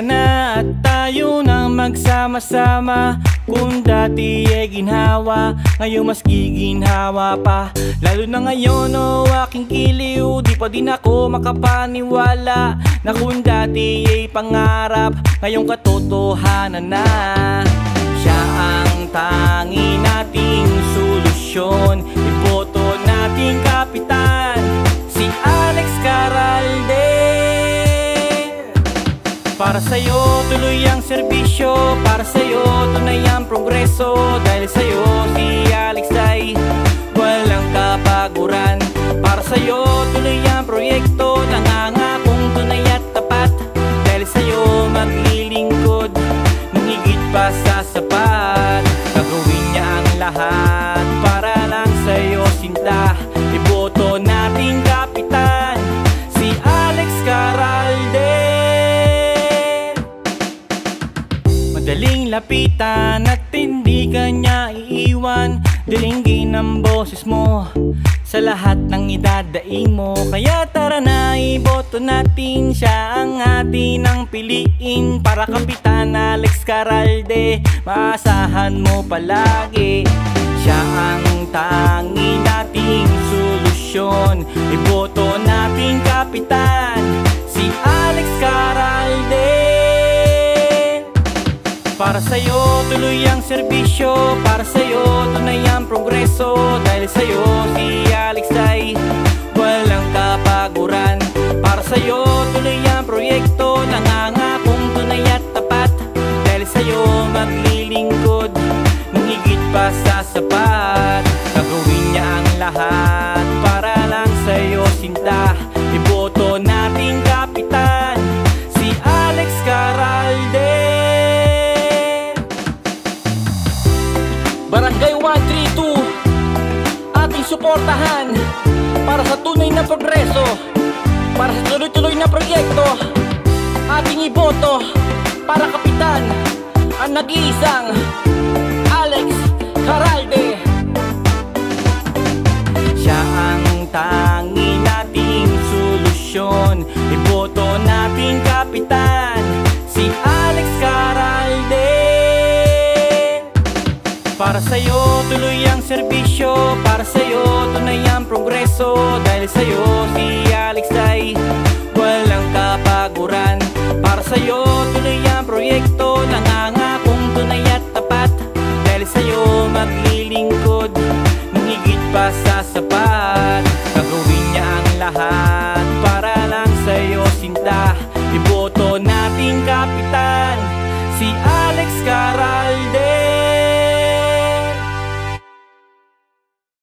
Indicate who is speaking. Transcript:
Speaker 1: na at tayo nang magsama-sama. Kung dati ay ginhawa, ngayon mas giginhawa pa. Lalo na ngayon oh aking kiliw Di pa din ako makapaniwala Na kung dati ay pangarap, ngayong katotohanan na. Siya ang tangi para sa'yo, tuloy ang serbisyo. Para sa'yo, tunay ang progreso. Dahil sa'yo, si Alex ay walang kapaguran. Para sa'yo, tuloy ang proyekto. Nangangakong tunay at tapat. Dahil sa'yo, maglilingkod. Nung pa sa sapat Gagawin niya ang lahat. Para lang sa'yo, sinta Madaling lapitan at hindi ka niya iiwan. Dilingin ang boses mo sa lahat ng idadaing mo. Kaya tara na iboto natin siya. Ang atin ang piliin Para Kapitan Alex Caralde. Maasahan mo palagi. Siya ang tangi para sa'yo, tuloy ang serbisyo. Para sa'yo, tunay ang progreso. Dahil sa'yo, si Alex ay walang kapaguran. Para sa'yo, tuloy ang proyekto. Nangangakong tunay at tapat. Dahil sa'yo, maglilingkod. Nung pa sa sapat Gagawin niya ang lahat. Para lang sa'yo, sinta 132 Ating suportahan Para sa tunay na progreso Para sa tuloy-tuloy na proyekto. Ating iboto Para kapitan Ang nag-iisang Alex Caralde para sa'yo, tuloy ang serbisyo. Para sa'yo, tunay ang progreso. Dahil sa'yo, si Alex ay walang kapaguran. Para sa'yo, tuloy ang proyekto. Nangangakong tunay at tapat. Dahil sa'yo, maglilingkod. Nung higit pa sa sapat. Gagawin niya ang lahat Para lang sa'yo, sinta. Iboto nating kapitan Si Alex